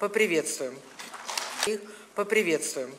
поприветствуем. Их поприветствуем.